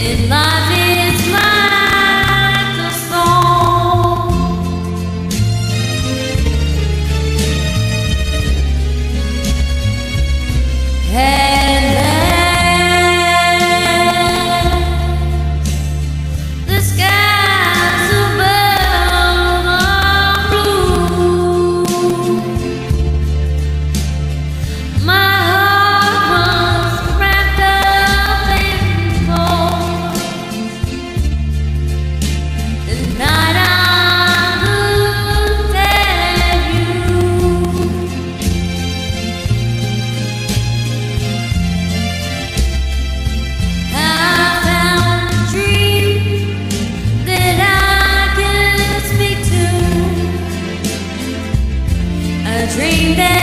in life. dream that